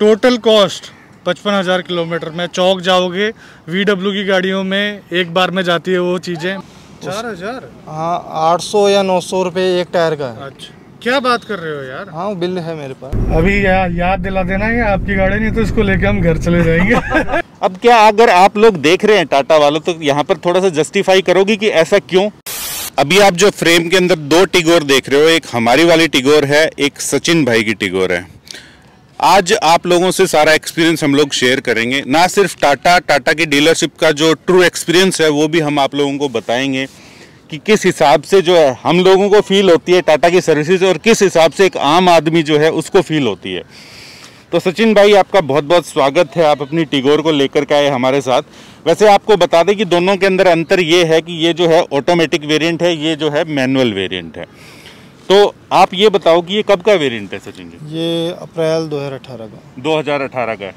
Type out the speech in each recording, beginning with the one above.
Total cost पचपन हज़ार kilometre. में चौक जाओगे वीडब्ल्यू की गाड़ियों में एक बार में जाती है वो चीज़ें। चार हज़ार? हाँ आठ सौ या नौ सौ रुपये एक टायर का है। अच्छा। क्या बात कर रहे हो यार? हाँ बिल है मेरे पास। अभी या, याद दिला देना है आपकी गाड़ी नहीं तो इसको लेके हम घर चले जाएँगे। अब क्या अगर आप लोग देख रहे हैं टाटा वालों तो यहाँ पर थोड़ा सा जस्टिफाई करोगे कि ऐसा क्यों? अभी आप जो फ्रेम के अंदर दो टिगोर देख रहे हो एक हमारी वाली टिगोर है एक सचिन भाई की टिगोर है। आज आप लोगों से सारा एक्सपीरियंस हम लोग शेयर करेंगे। ना सिर्फ़ टाटा टाटा की डीलरशिप का जो ट्रू एक्सपीरियंस है, वो भी हम आप लोगों को बताएँगे कि किस हिसाब से जो है, हम लोगों को फील होती है टाटा की सर्विसेज़ और किस हिसाब से एक आम आदमी जो है, उसको फील होती है। तो सचिन भाई, आपका बहुत बहुत स्वागत है। आप अपनी टिगोर को लेकर के आए हमारे साथ। वैसे आपको बता दें कि दोनों के अंदर अंतर ये है कि ये जो है ऑटोमेटिक वेरिएंट है, ये जो है मैनुअल वेरिएंट है। तो आप ये बताओ कि ये कब का वेरिएंट है सचिन जी? ये अप्रैल 2018 का। 2018 का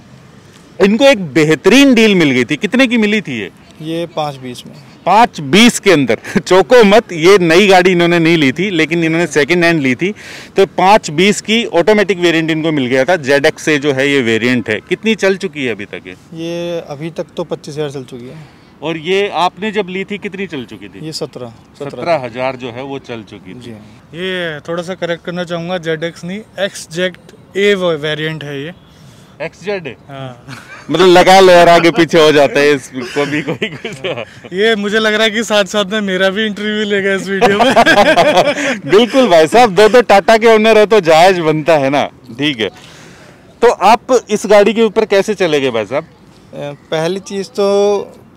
इनको एक बेहतरीन डील मिल गई थी। कितने की मिली थी ये? ये पाँच बीस में। पाँच बीस के अंदर। चौको मत ये नई गाड़ी इन्होंने नहीं ली थी लेकिन इन्होंने सेकंड हैंड ली थी। तो पाँच बीस की ऑटोमेटिक वेरिएंट इनको मिल गया था। जेड से जो है ये वेरिएंट है। कितनी चल चुकी है अभी तक ये? ये अभी तक तो पच्चीस हज़ार चल चुकी है। और ये आपने जब ली थी कितनी चल चुकी थी? ये सत्रह सत्रह। हज़ार जो है वो चल चुकी थी। ये थोड़ा सा करेक्ट करना चाहूँगा जेड एक्स नहीं एक्स जेक्ट ए वेरिएंट है ये। एक्स जेड हाँ। मतलब लगा लो यार आगे पीछे हो जाता है इस कभी कोई कुछ ये मुझे लग रहा है कि साथ साथ में मेरा भी इंटरव्यू लेगा इस वीडियो में। बिल्कुल भाई साहब दो दो टाटा के ओनर है तो जायज़ बनता है ना ठीक है। तो आप इस गाड़ी के ऊपर कैसे चले गए भाई साहब? पहली चीज़ तो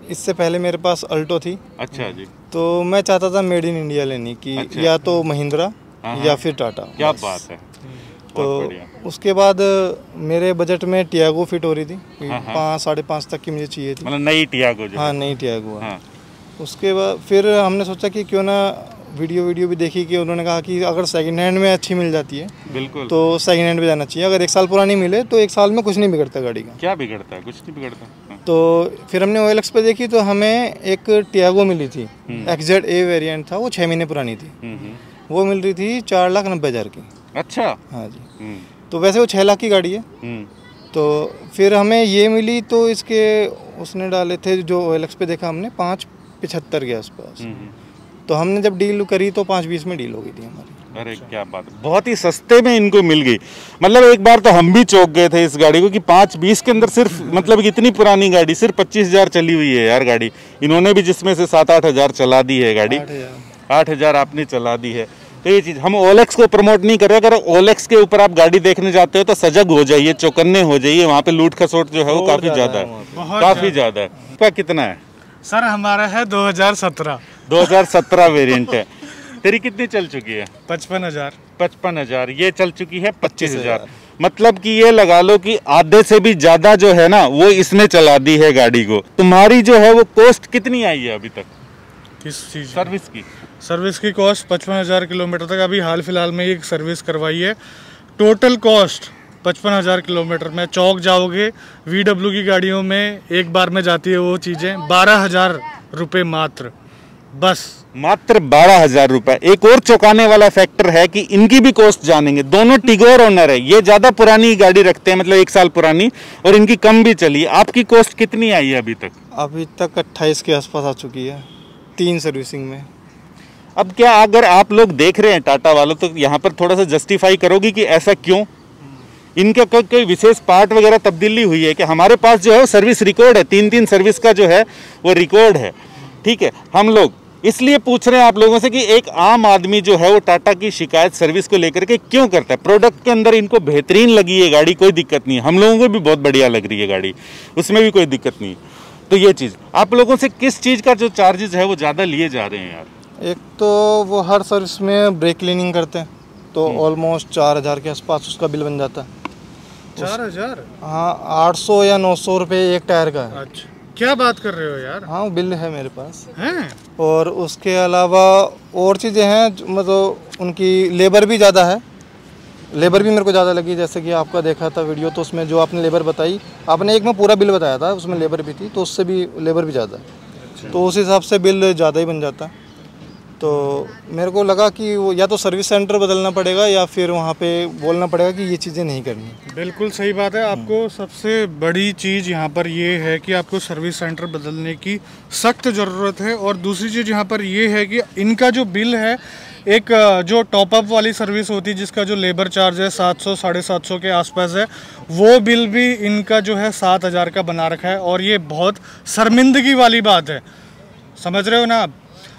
इससे पहले मेरे पास अल्टो थी। अच्छा जी। तो मैं चाहता था मेड इन इंडिया लेनी की अच्छा। या तो महिंद्रा हाँ, या फिर टाटा। क्या बात है। तो उसके बाद मेरे बजट में टियागो फिट हो रही थी हाँ, हाँ। पाँच साढ़े पाँच तक की मुझे चाहिए थी। मतलब नई टियागो जो हाँ। नई टियागो है। हाँ। उसके बाद फिर हमने सोचा कि क्यों ना वीडियो वीडियो भी देखी कि उन्होंने कहा कि अगर सेकंड हैंड में अच्छी मिल जाती है बिल्कुल। तो सेकंड हैंड पे जाना चाहिए। अगर एक साल पुरानी मिले तो एक साल में कुछ नहीं बिगड़ता गाड़ी का। क्या बिगड़ता है? कुछ नहीं बिगड़ता। हाँ। तो फिर हमने ओएलएक्स पे देखी तो हमें एक टियागो मिली थी। एक्जेड ए वेरिएंट था वो छः महीने पुरानी थी। हम्म, हम्म। वो मिल रही थी चार लाख नब्बे हज़ार की। अच्छा। हाँ जी। हम्म, तो वैसे वो छः लाख की गाड़ी है। तो फिर हमें ये मिली तो इसके उसने डाले थे जो ओएलएक्स पे देखा हमने पाँच पिछहत्तर के आसपास। तो हमने जब डील करी तो पाँच बीस में डील हो गई थी हमारी। अरे क्या बात बहुत ही सस्ते में इनको मिल गई। मतलब एक बार तो हम भी चौक गए थे इस गाड़ी को कि पाँच बीस के अंदर सिर्फ़ मतलब इतनी पुरानी गाड़ी सिर्फ़ पच्चीस हज़ार चली हुई है यार गाड़ी। इन्होंने भी जिसमें से सात आठ हज़ार चला दी है गाड़ी। आठ हज़ार। आपने चला दी है। तो ये चीज़ हम ओलेक्स को प्रमोट नहीं कर रहे। अगर ओलेक्स के ऊपर आप गाड़ी देखने जाते हो तो सजग हो जाइए चौकन्ने हो जाइए। वहाँ पे लूट खसोट जो है वो काफ़ी ज़्यादा है काफ़ी ज़्यादा। है। कितना है? सर हमारा है 2017 2017 वेरिएंट है। तेरी कितनी चल चुकी है? पचपन हज़ार। पचपन हज़ार। ये चल चुकी है पच्चीस हज़ार। मतलब कि ये लगा लो कि आधे से भी ज़्यादा जो है ना वो इसने चला दी है गाड़ी को। तुम्हारी जो है वो कॉस्ट कितनी आई है अभी तक? किस चीज़ सर्विस की। सर्विस की कॉस्ट पचपन हज़ार किलोमीटर तक। अभी हाल फ़िलहाल में एक सर्विस करवाई है। टोटल कॉस्ट पचपन हज़ार किलोमीटर। में चौक जाओगे वीडब्ल्यू की गाड़ियों में एक बार में जाती है वो चीज़ें। बारह हज़ार रुपये मात्र। बस। मात्र बारह हज़ार रुपए। एक और चौंकाने वाला फैक्टर है कि इनकी भी कॉस्ट जानेंगे। दोनों टिगोर ओनर है। ये ज़्यादा पुरानी गाड़ी रखते हैं मतलब एक साल पुरानी और इनकी कम भी चली। आपकी कॉस्ट कितनी आई है अभी तक? अभी तक अट्ठाईस के आसपास आ चुकी है तीन सर्विसिंग में। अब क्या अगर आप लोग देख रहे हैं टाटा वालों तो यहाँ पर थोड़ा सा जस्टिफाई करोगे कि ऐसा क्यों? इनका कोई कोई विशेष पार्ट वगैरह तब्दीली हुई है कि हमारे पास जो है वो सर्विस रिकॉर्ड है। तीन तीन सर्विस का जो है वो रिकॉर्ड है। ठीक है हम लोग इसलिए पूछ रहे हैं आप लोगों से कि एक आम आदमी जो है वो टाटा की शिकायत सर्विस को लेकर के क्यों करता है? प्रोडक्ट के अंदर इनको बेहतरीन लगी है गाड़ी कोई दिक्कत नहीं है। हम लोगों को भी बहुत बढ़िया लग रही है गाड़ी। उसमें भी कोई दिक्कत नहीं है। तो ये चीज़ आप लोगों से किस चीज़ का जो चार्जेज है वो ज़्यादा लिए जा रहे हैं यार? एक तो वो हर सर्विस में ब्रेक क्लीनिंग करते हैं तो ऑलमोस्ट चार हज़ार के आसपास उसका बिल बन जाता है। चार हज़ार? हाँ आठ सौ या नौ सौ रुपये एक टायर का है। अच्छा। क्या बात कर रहे हो यार? हाँ बिल है मेरे पास। हैं? और उसके अलावा और चीज़ें हैं मतलब उनकी लेबर भी ज़्यादा है। लेबर भी मेरे को ज़्यादा लगी जैसे कि आपका देखा था वीडियो तो उसमें जो आपने लेबर बताई आपने एक में पूरा बिल बताया था उसमें लेबर भी थी तो उससे भी लेबर भी ज़्यादा है। तो उस हिसाब से बिल ज़्यादा ही बन जाता। है तो मेरे को लगा कि वो या तो सर्विस सेंटर बदलना पड़ेगा या फिर वहाँ पे बोलना पड़ेगा कि ये चीज़ें नहीं करनी। बिल्कुल सही बात है। आपको सबसे बड़ी चीज़ यहाँ पर ये है कि आपको सर्विस सेंटर बदलने की सख्त ज़रूरत है और दूसरी चीज़ यहाँ पर ये है कि इनका जो बिल है एक जो टॉपअप वाली सर्विस होती है जिसका जो लेबर चार्ज है सात सौ साढ़े सात सौ के आसपास है वो बिल भी इनका जो है सात हज़ार का बना रखा है और ये बहुत शर्मिंदगी वाली बात है। समझ रहे हो ना आप?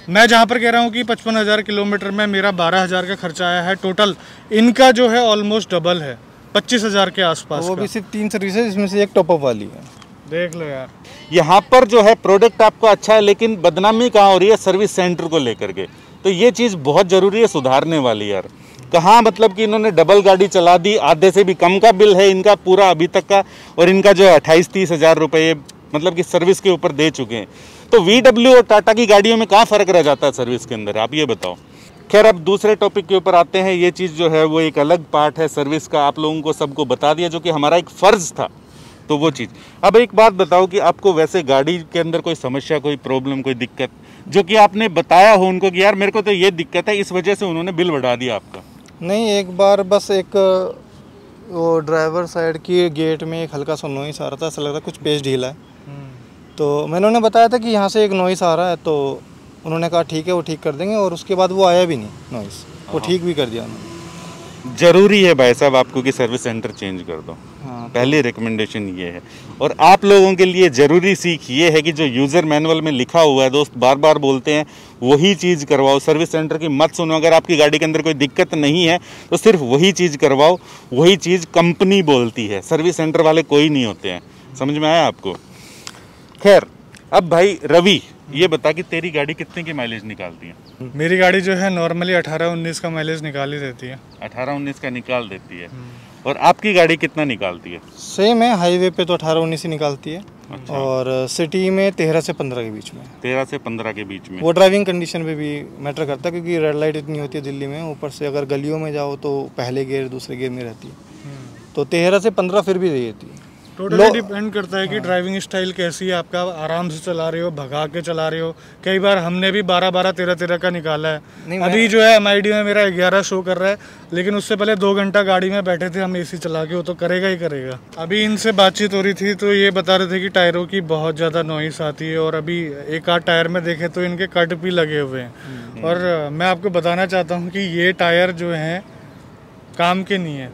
मैं जहाँ पर कह रहा हूँ कि पचपन हज़ार किलोमीटर में मेरा बारह हज़ार का खर्चा आया है टोटल इनका जो है ऑलमोस्ट डबल है पच्चीस हज़ार के आसपास वो भी सिर्फ़ तीन सर्विस इसमें से एक टॉपअप वाली है। देख लो यार। यहाँ पर जो है प्रोडक्ट आपको अच्छा है लेकिन बदनामी कहाँ हो रही है सर्विस सेंटर को लेकर के? तो ये चीज़ बहुत ज़रूरी है सुधारने वाली यार। कहाँ मतलब कि इन्होंने डबल गाड़ी चला दी आधे से भी कम का बिल है इनका पूरा अभी तक का और इनका जो है अट्ठाईस तीस हज़ार रुपये मतलब कि सर्विस के ऊपर दे चुके हैं। तो वीडब्ल्यू और टाटा की गाड़ियों में कहाँ फ़र्क रह जाता है सर्विस के अंदर? आप ये बताओ। खैर, अब दूसरे टॉपिक के ऊपर आते हैं। ये चीज़ जो है, वो एक अलग पार्ट है सर्विस का। आप लोगों को सबको बता दिया, जो कि हमारा एक फ़र्ज़ था। तो वो चीज़। अब एक बात बताओ कि आपको वैसे गाड़ी के अंदर कोई समस्या, कोई प्रॉब्लम कोई दिक्कत, जो कि आपने बताया हो उनको कि यार मेरे को तो ये दिक्कत है, इस वजह से उन्होंने बिल बढ़ा दिया आपका। नहीं, एक बार बस एक, वो ड्राइवर साइड की गेट में एक हल्का सा नॉइस आ रहा था, ऐसा लग रहा कुछ पेज ढीला है। तो मैंने उन्हें बताया था कि यहाँ से एक नॉइस आ रहा है तो उन्होंने कहा ठीक है वो ठीक कर देंगे। और उसके बाद वो आया भी नहीं नॉइस वो ठीक भी कर दिया उन्होंने। ज़रूरी है भाई साहब आपको कि सर्विस सेंटर चेंज कर दो। हाँ पहली रिकमेंडेशन ये है। और आप लोगों के लिए ज़रूरी सीख ये है कि जो यूज़र मैनुअल में लिखा हुआ है दोस्त बार बार बोलते हैं वही चीज़ करवाओ। सर्विस सेंटर की मत सुनो अगर आपकी गाड़ी के अंदर कोई दिक्कत नहीं है तो सिर्फ़ वही चीज़ करवाओ वही चीज़ कंपनी बोलती है। सर्विस सेंटर वाले कोई नहीं होते हैं। समझ में आया आपको? खैर अब भाई रवि ये बता कि तेरी गाड़ी कितने की माइलेज निकालती है? मेरी गाड़ी जो है नॉर्मली अठारह उन्नीस का माइलेज निकाल ही देती है। अठारह उन्नीस का निकाल देती है। और आपकी गाड़ी कितना निकालती है? सेम है हाईवे पे तो अठारह उन्नीस ही निकालती है। अच्छा। और सिटी में तेरह से पंद्रह के बीच में। तेरह से पंद्रह के बीच में। वो ड्राइविंग कंडीशन पे भी मैटर करता है क्योंकि रेड लाइट इतनी होती है दिल्ली में ऊपर से अगर गलियों में जाओ तो पहले गियर दूसरे गियर में रहती है। तो तेरह से पंद्रह फिर भी रही थी टोटली डिपेंड करता है कि ड्राइविंग स्टाइल कैसी है आपका आराम से चला रहे हो भगा के चला रहे हो। कई बार हमने भी बारह बारह तेरह तेरह का निकाला है। अभी जो है एमआईडी में मेरा ग्यारह शो कर रहा है लेकिन उससे पहले दो घंटा गाड़ी में बैठे थे हम एसी चला के वो तो करेगा ही करेगा। अभी इनसे बातचीत हो रही थी तो ये बता रहे थे कि टायरों की बहुत ज़्यादा नॉइस आती है और अभी एक आध टायर में देखे तो इनके कट भी लगे हुए हैं। और मैं आपको बताना चाहता हूँ कि ये टायर जो हैं काम के नहीं है।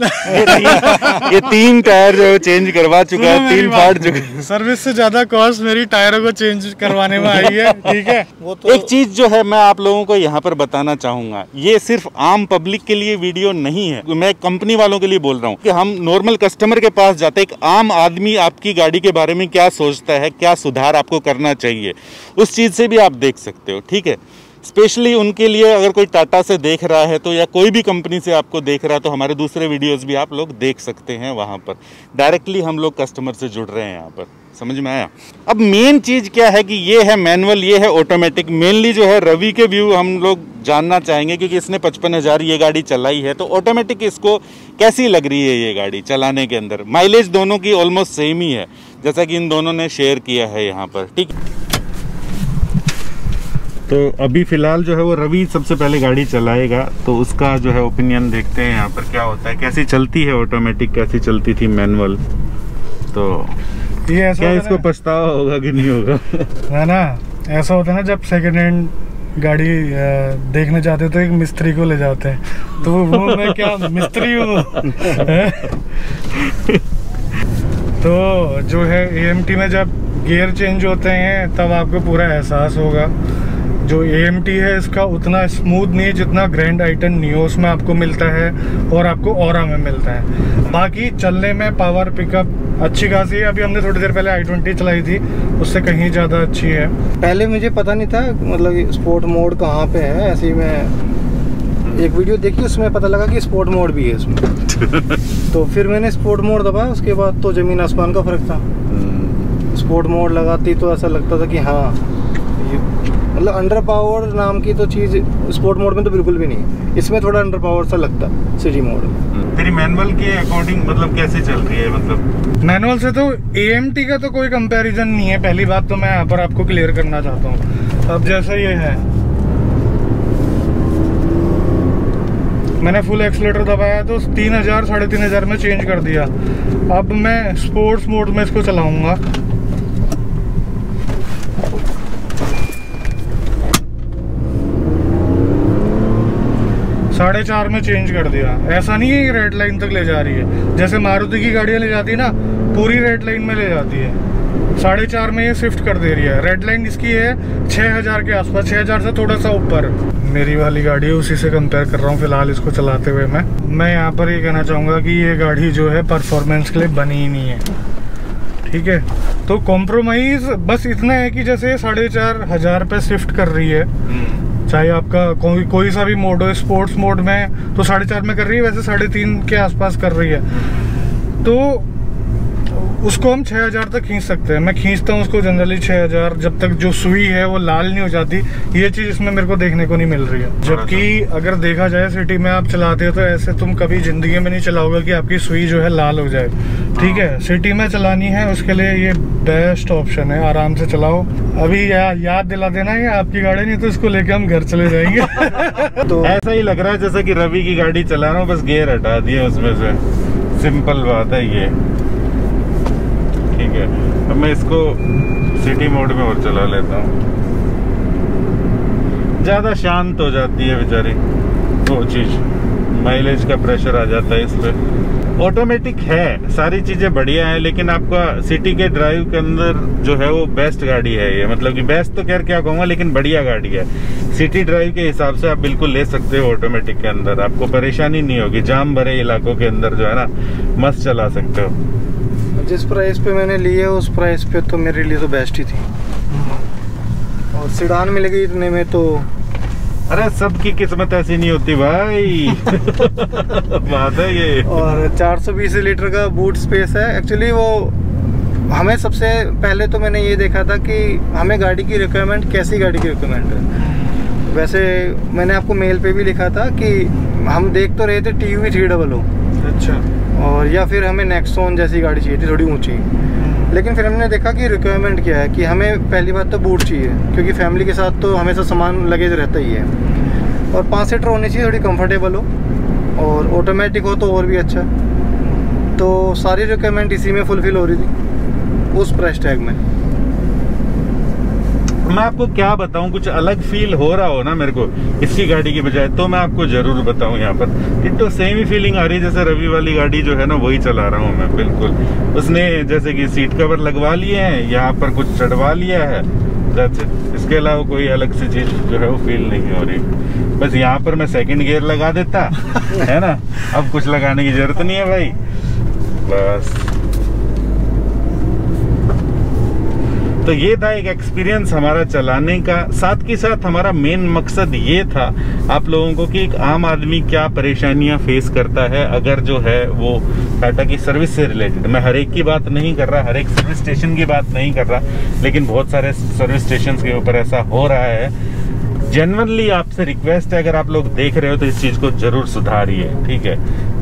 ये तीन, ये तीन टायर जो चेंज करवा चुका है तीन फाड़ चुका है। सर्विस से ज़्यादा कॉस्ट मेरी टायरों को चेंज करवाने में आई है ठीक है? वो तो एक चीज़ जो है मैं आप लोगों को यहाँ पर बताना चाहूँगा ये सिर्फ़ आम पब्लिक के लिए वीडियो नहीं है। मैं कंपनी वालों के लिए बोल रहा हूँ कि हम नॉर्मल कस्टमर के पास जाते हैं एक आम आदमी आपकी गाड़ी के बारे में क्या सोचता है क्या सुधार आपको करना चाहिए उस चीज़ से भी आप देख सकते हो ठीक है? स्पेशली उनके लिए अगर कोई टाटा से देख रहा है तो या कोई भी कंपनी से आपको देख रहा है तो हमारे दूसरे वीडियोस भी आप लोग देख सकते हैं वहाँ पर। डायरेक्टली हम लोग कस्टमर से जुड़ रहे हैं यहाँ पर। समझ में आया? अब मेन चीज़ क्या है कि ये है मैनुअल ये है ऑटोमेटिक मेनली जो है रवि के व्यू हम लोग जानना चाहेंगे क्योंकि इसने पचपन हज़ार ये गाड़ी चलाई है तो ऑटोमेटिक इसको कैसी लग रही है ये गाड़ी चलाने के अंदर? माइलेज दोनों की ऑलमोस्ट सेम ही है, जैसा कि इन दोनों ने शेयर किया है यहाँ पर। ठीक। तो अभी फ़िलहाल जो है वो रवि सबसे पहले गाड़ी चलाएगा तो उसका जो है ओपिनियन देखते हैं यहाँ पर क्या होता है। कैसी चलती है ऑटोमेटिक कैसी चलती थी मैनुअल तो ये ऐसा क्या इसको पछतावा होगा कि नहीं होगा? है ना? ऐसा होता है ना जब सेकंड हैंड गाड़ी देखने जाते तो एक मिस्त्री को ले जाते हैं। तो वो मैं क्या मिस्त्री हूँ? तो जो है ए में जब गियर चेंज होते हैं तब आपको पूरा एहसास होगा। जो AMT है इसका उतना स्मूथ नहीं है जितना ग्रैंड आइटन नियोस में आपको मिलता है और आपको और में मिलता है। बाकी चलने में पावर पिकअप अच्छी खासी है। अभी हमने थोड़ी देर पहले आई ट्वेंटी चलाई थी उससे कहीं ज़्यादा अच्छी है। पहले मुझे पता नहीं था मतलब स्पोर्ट मोड कहाँ पे है ऐसे ही मैं एक वीडियो देखी उसमें पता लगा कि स्पोर्ट मोड भी है इसमें। तो फिर मैंने स्पोर्ट मोड दबाया उसके बाद तो ज़मीन आसमान का फ़र्क था। स्पोर्ट मोड लगाती तो ऐसा लगता था कि हाँ मतलब अंडर पावर नाम की तो चीज़ स्पोर्ट मोड में तो बिल्कुल भी नहीं है। इसमें थोड़ा अंडर पावर सा लगता सिटी मोड में। तेरी मैनुअल के अकॉर्डिंग मतलब कैसे चल रही है मतलब? मैनुअल से तो ए का तो कोई कंपैरिजन नहीं है। पहली बात तो मैं यहाँ पर आपको क्लियर करना चाहता हूँ। अब जैसा ये है। मैंने फुल एक्सलेटर दबाया तो तीन हज़ार साढ़े तीन हज़ार में चेंज कर दिया। अब मैं स्पोर्ट्स मोड में इसको चलाऊँगा। साढ़े चार में चेंज कर दिया। ऐसा नहीं है कि रेड लाइन तक ले जा रही है। जैसे मारुति की गाड़ियाँ ले जाती है ना, पूरी रेड लाइन में ले जाती है। साढ़े चार में ये शिफ्ट कर दे रही है। रेड लाइन इसकी है छः हज़ार के आसपास छः हज़ार से थोड़ा सा ऊपर। मेरी वाली गाड़ी है उसी से कंपेयर कर रहा हूँ फ़िलहाल इसको चलाते हुए मैं। मैं यहाँ पर ये कहना चाहूँगा कि ये गाड़ी जो है परफॉर्मेंस के लिए बनी ही नहीं है। ठीक है? तो कॉम्प्रोमाइज़ बस इतना है कि जैसे साढ़े चार हज़ार पे शिफ्ट कर रही है। चाहे आपका कोई कोई सा भी मोड हो स्पोर्ट्स मोड में तो साढ़े चार में कर रही है, वैसे साढ़े तीन के आसपास कर रही है। तो उसको हम 6000 तक खींच सकते हैं। मैं खींचता हूँ उसको जनरली 6000 जब तक जो सुई है वो लाल नहीं हो जाती ये चीज़ इसमें मेरे को देखने को नहीं मिल रही है। जबकि अगर देखा जाए सिटी में आप चलाते हो तो ऐसे तुम कभी ज़िंदगी में नहीं चलाओगे कि आपकी सुई जो है लाल हो जाए। ठीक है सिटी में चलानी है उसके लिए ये बेस्ट ऑप्शन है। आराम से चलाओ। अभी या, याद दिला देना है आपकी गाड़ी नहीं तो इसको लेके हम घर चले जाएँगे। तो ऐसा ही लग रहा है जैसा कि रवि की गाड़ी चला रहा हूँ बस गेयर हटा दिए उसमें से। सिंपल बात है ये। है। अब मैं इसको सिटी मोड में और चला लेता हूँ। ज़्यादा शांत हो जाती है बेचारी। वो चीज़ माइलेज का प्रेशर आ जाता है इस पर ऑटोमेटिक है, सारी चीज़ें बढ़िया है, लेकिन आपका सिटी के ड्राइव के अंदर जो है वो बेस्ट गाड़ी है ये। मतलब कि बेस्ट तो खैर क्या कहूँगा, लेकिन बढ़िया गाड़ी है। सिटी ड्राइव के हिसाब से आप बिल्कुल ले सकते हो ऑटोमेटिक के अंदर। आपको परेशानी नहीं होगी, जाम भरे इलाकों के अंदर जो है ना, मस्त चला सकते हो। जिस प्राइस पे मैंने लिए उस प्राइस पे तो मेरे लिए तो बेस्ट ही थी। और सिडान मिल गई इतने में तो अरे सबकी किस्मत ऐसी नहीं होती भाई। बात है ये। और 420 लीटर का बूट स्पेस है। एक्चुअली वो हमें सबसे पहले तो मैंने ये देखा था कि हमें गाड़ी की रिक्वायरमेंट कैसी गाड़ी की रिक्वायरमेंट है। वैसे मैंने आपको मेल पे भी लिखा था कि हम देख तो रहे थे T V three double O अच्छा। और या फिर हमें नेक्सोन जैसी गाड़ी चाहिए थी थोड़ी ऊँची। लेकिन फिर हमने देखा कि रिक्वायरमेंट क्या है कि हमें पहली बात तो बूट चाहिए क्योंकि फैमिली के साथ तो हमेशा सामान लगेज रहता ही है। और पाँच सीटर होनी चाहिए थोड़ी कंफर्टेबल हो और ऑटोमेटिक हो तो और भी अच्छा। तो सारी रिक्वायरमेंट इसी में फुलफ़िल हो रही थी उस प्राइस टैग में। मैं आपको क्या बताऊँ, कुछ अलग फील हो रहा हो ना मेरे को, इसकी गाड़ी की बजाय तो मैं आपको ज़रूर बताऊँ यहाँ पर। तो सेम ही फीलिंग आ रही है जैसे रवि वाली गाड़ी जो है ना, वही चला रहा हूँ मैं, बिल्कुल। उसने जैसे कि सीट कवर लगवा लिए हैं, यहाँ पर कुछ चढ़वा लिया है इसके अलावा कोई अलग सी चीज़ जो है वो फील नहीं हो रही। बस यहाँ पर मैं सेकंड गियर लगा देता, है ना? अब कुछ लगाने की ज़रूरत नहीं है भाई। बस। तो ये था एक एक्सपीरियंस हमारा चलाने का। साथ के साथ हमारा मेन मकसद ये था आप लोगों को कि एक आम आदमी क्या परेशानियाँ फेस करता है, अगर जो है वो टाटा की सर्विस से रिलेटेड मैं हर एक की बात नहीं कर रहा, हर एक सर्विस स्टेशन की बात नहीं कर रहा, लेकिन बहुत सारे सर्विस स्टेशन के ऊपर ऐसा हो रहा है। जनरली आपसे रिक्वेस्ट है, अगर आप लोग देख रहे हो तो इस चीज़ को ज़रूर सुधारिए, ठीक है?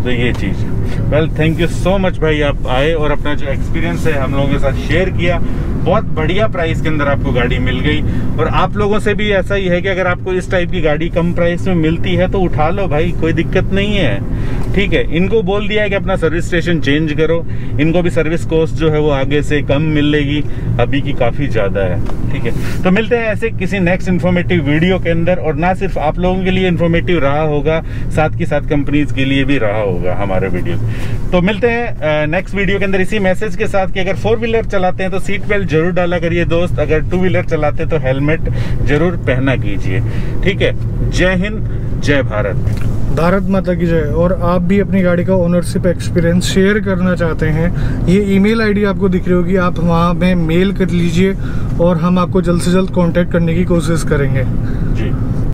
तो ये चीज़। Well thank you so much भाई, आप आए और अपना जो एक्सपीरियंस है हम लोगों के साथ शेयर किया। बहुत बढ़िया प्राइस के अंदर आपको गाड़ी मिल गई। और आप लोगों से भी ऐसा ही है कि अगर आपको इस टाइप की गाड़ी कम प्राइस में मिलती है तो उठा लो भाई, कोई दिक्कत नहीं है। ठीक है, इनको बोल दिया है कि अपना सर्विस स्टेशन चेंज करो। इनको भी सर्विस कॉस्ट जो है वो आगे से कम मिलेगी। अभी की काफ़ी ज़्यादा है। ठीक है तो मिलते हैं ऐसे किसी नेक्स्ट इन्फॉर्मेटिव वीडियो के अंदर। और ना सिर्फ़ आप लोगों के लिए इन्फॉर्मेटिव रहा होगा, साथ के साथ कंपनीज़ के लिए भी रहा होगा हमारे वीडियो तो मिलते हैं नेक्स्ट वीडियो के अंदर। इसी मैसेज के साथ कि अगर फोर व्हीलर चलाते हैं तो सीट बेल्ट ज़रूर डाला करिए दोस्त अगर टू व्हीलर चलाते तो हेलमेट ज़रूर पहना कीजिए। ठीक है? जय हिंद जय भारत। भारत माता की जय। और आप भी अपनी गाड़ी का ओनरशिप एक्सपीरियंस शेयर करना चाहते हैं ये ईमेल आईडी आपको दिख रही होगी। आप वहाँ में मेल कर लीजिए और हम आपको जल्द से जल्द कांटेक्ट करने की कोशिश करेंगे। जी।